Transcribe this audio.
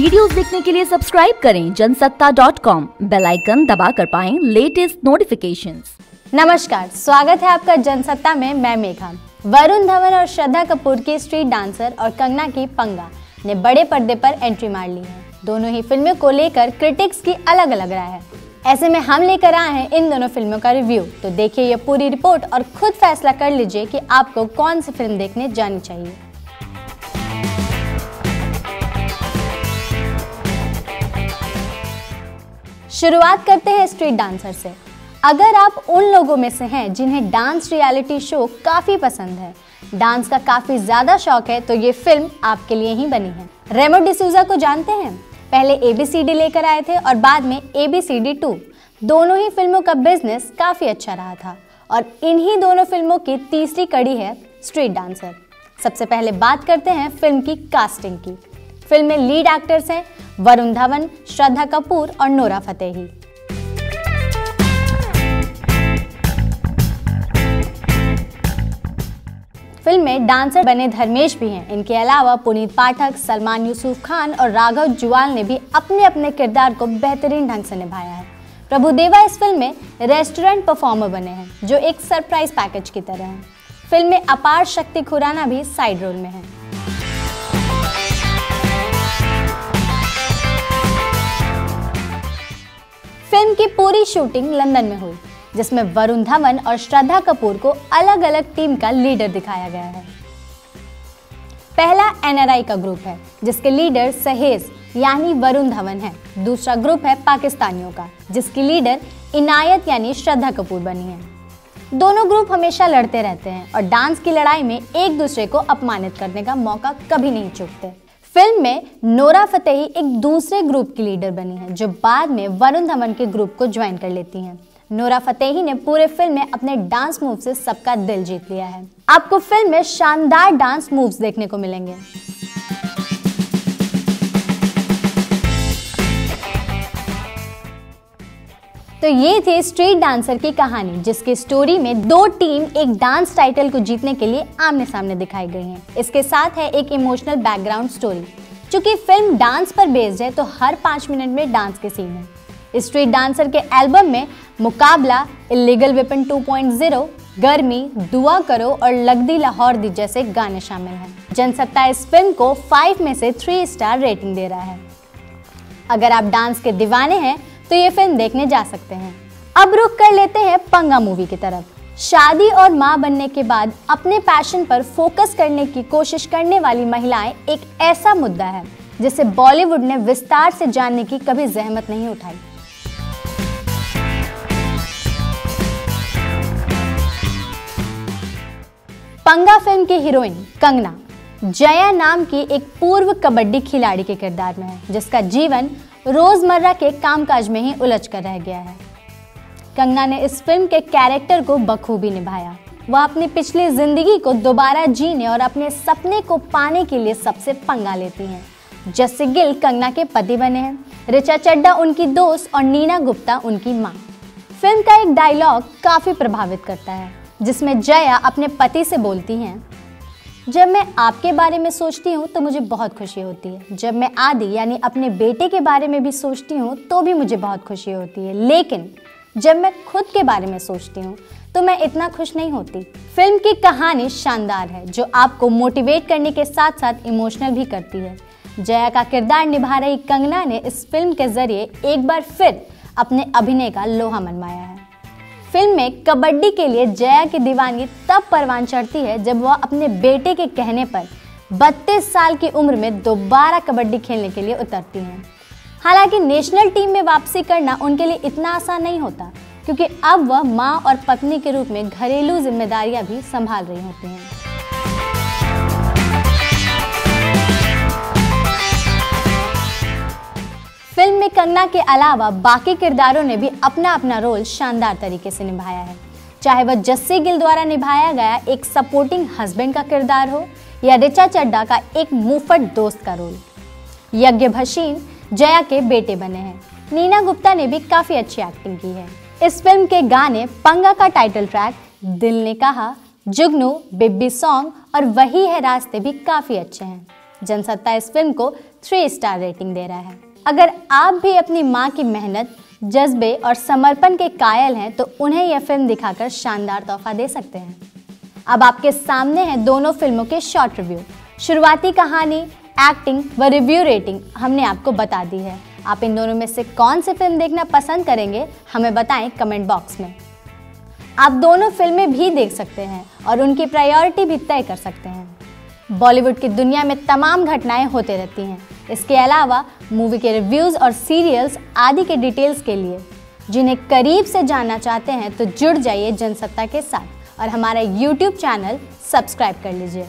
Videos देखने के लिए सब्सक्राइब करें जनसत्ता डॉट कॉम बेलाइकन दबा कर पाए लेटेस्ट नोटिफिकेशन नमस्कार, स्वागत है आपका जनसत्ता में, मैं मेघा। वरुण धवन और श्रद्धा कपूर की स्ट्रीट डांसर और कंगना की पंगा ने बड़े पर्दे पर एंट्री मार ली है। दोनों ही फ़िल्मों को लेकर क्रिटिक्स की अलग अलग राय है। ऐसे में हम लेकर आए हैं इन दोनों फ़िल्मों का रिव्यू तो देखिए ये पूरी रिपोर्ट और खुद फैसला कर लीजिए कि आपको कौन सी फ़िल्म देखने जानी चाहिए। शुरुआत करते हैं स्ट्रीट डांसर से। अगर आप उन लोगों में से हैं जिन्हें डांस रियलिटी शो काफ़ी पसंद है, डांस का काफ़ी ज़्यादा शौक है तो ये फ़िल्म आपके लिए ही बनी है। रेमो डिसूजा को जानते हैं? पहले ए बी सी डी लेकर आए थे और बाद में A B C D two दोनों ही फ़िल्मों का बिज़नेस काफ़ी अच्छा रहा था और इन्हीं दोनों फ़िल्मों की तीसरी कड़ी है स्ट्रीट डांसर। सबसे पहले बात करते हैं फ़िल्म की कास्टिंग की। फ़िल्म में लीड एक्टर्स हैं वरुण धवन, श्रद्धा कपूर और नोरा फतेही। फ़िल्म में डांसर बने धर्मेश भी हैं। इनके अलावा पुनीत पाठक, सलमान यूसुफ खान और राघव जुआल ने भी अपने अपने किरदार को बेहतरीन ढंग से निभाया है। प्रभुदेवा इस फ़िल्म में रेस्टोरेंट परफॉर्मर बने हैं, जो एक सरप्राइज़ पैकेज की तरह है। फ़िल्म में अपार शक्ति खुराना भी साइड रोल में है। फ़िल्म की पूरी शूटिंग लंदन में हुई, जिसमें वरुण धवन और श्रद्धा कपूर को अलग अलग टीम का लीडर दिखाया गया है। पहला एनआरआई का ग्रुप है, जिसके लीडर सहेज, यानी वरुण धवन है। दूसरा ग्रुप है पाकिस्तानियों का, जिसकी लीडर इनायत, यानी श्रद्धा कपूर बनी है। दोनों ग्रुप हमेशा लड़ते रहते हैं और डांस की लड़ाई में एक दूसरे को अपमानित करने का मौका कभी नहीं चूकते। फ़िल्म में नोरा फतेही एक दूसरे ग्रुप की लीडर बनी है, जो बाद में वरुण धवन के ग्रुप को ज्वाइन कर लेती हैं। नोरा फतेही ने पूरे फ़िल्म में अपने डांस मूव से सबका दिल जीत लिया है। आपको फ़िल्म में शानदार डांस मूव्स देखने को मिलेंगे। तो ये थी स्ट्रीट डांसर की कहानी, जिसकी स्टोरी में दो टीम एक डांस टाइटल को जीतने के लिए आमने सामने दिखाई गई हैं। इसके साथ है एक इमोशनल बैकग्राउंड स्टोरी चूँकि फ़िल्म डांस पर बेस्ड है तो हर पाँच मिनट में डांस के सीन है। स्ट्रीट डांसर के एल्बम में मुकाबला इलीगल वेपन 2.0 गर्मी, दुआ करो और लगदी लाहौर दी जैसे गाने शामिल हैं। जनसत्ता इस फ़िल्म को फाइव में से थ्री स्टार रेटिंग दे रहा है। अगर आप डांस के दीवाने हैं तो ये फ़िल्म देखने जा सकते हैं। अब रुक कर लेते हैं पंगा मूवी की तरफ़। शादी और माँ बनने के बाद अपने पैशन पर फोकस करने की कोशिश करने वाली महिलाएँ एक ऐसा मुद्दा है, जिसे बॉलीवुड ने विस्तार से जानने की कभी जहमत नहीं उठाई। पंगा फ़िल्म की हीरोइन कंगना, जया नाम की एक पूर्व कबड्डी खिलाड़ी के किरदार में है, जिसका जीवन रोज़मर्रा के कामकाज में ही उलझ कर रह गया है। कंगना ने इस फ़िल्म के कैरेक्टर को बखूबी निभाया। वह अपनी पिछली ज़िंदगी को दोबारा जीने और अपने सपने को पाने के लिए सबसे पंगा लेती हैं। जस्सी गिल कंगना के पति बने हैं। रिचा चड्डा उनकी दोस्त और नीना गुप्ता उनकी माँ। फ़िल्म का एक डायलॉग काफ़ी प्रभावित करता है, जिसमें जया अपने पति से बोलती हैं जब मैं आपके बारे में सोचती हूँ तो मुझे बहुत खुशी होती है। जब मैं आदि, यानी अपने बेटे के बारे में भी सोचती हूँ तो भी मुझे बहुत खुशी होती है। लेकिन, जब मैं खुद के बारे में सोचती हूँ तो मैं इतना खुश नहीं होती। फ़िल्म की कहानी शानदार है, जो आपको मोटिवेट करने के साथ साथ इमोशनल भी करती है। जया का किरदार निभा रही कंगना ने इस फ़िल्म के ज़रिए एक बार फिर अपने अभिनय का लोहा मनवाया है। फ़िल्म में कबड्डी के लिए जया की दीवानगी तब परवान चढ़ती है जब वह अपने बेटे के कहने पर 32 साल की उम्र में दोबारा कबड्डी खेलने के लिए उतरती हैं। हालाँकि नेशनल टीम में वापसी करना उनके लिए इतना आसान नहीं होता, क्योंकि अब वह माँ और पत्नी के रूप में घरेलू जिम्मेदारियाँ भी संभाल रही होती हैं। फ़िल्म में कंगना के अलावा बाकी किरदारों ने भी अपना अपना रोल शानदार तरीके से निभाया है। चाहे वह जस्सी गिल द्वारा निभाया गया एक सपोर्टिंग हस्बैंड का किरदार हो, या रिचा चड्डा का एक मुफट दोस्त का रोल। यज्ञ भसीन जया के बेटे बने हैं। नीना गुप्ता ने भी काफ़ी अच्छी एक्टिंग की है। इस फ़िल्म के गाने, पंगा का टाइटल ट्रैक दिल ने कहा, जुगनू, बिब्बी सॉन्ग और वही है रास्ते भी काफ़ी अच्छे हैं। जनसत्ता इस फ़िल्म को थ्री स्टार रेटिंग दे रहा है। अगर आप भी अपनी माँ की मेहनत, जज्बे और समर्पण के कायल हैं तो उन्हें यह फ़िल्म दिखाकर शानदार तोहफा दे सकते हैं। अब आपके सामने हैं दोनों फ़िल्मों के शॉर्ट रिव्यू। शुरुआती कहानी, एक्टिंग व रिव्यू रेटिंग हमने आपको बता दी है। आप इन दोनों में से कौन सी फ़िल्म देखना पसंद करेंगे, हमें बताएँ कमेंट बॉक्स में। आप दोनों फ़िल्में भी देख सकते हैं और उनकी प्रायोरिटी भी तय कर सकते हैं। बॉलीवुड की दुनिया में तमाम घटनाएँ होते रहती हैं। इसके अलावा मूवी के रिव्यूज़ और सीरियल्स आदि के डिटेल्स के लिए। जिन्हें करीब से जानना चाहते हैं तो जुड़ जाइए जनसत्ता के साथ और हमारा यूट्यूब चैनल सब्सक्राइब कर लीजिए।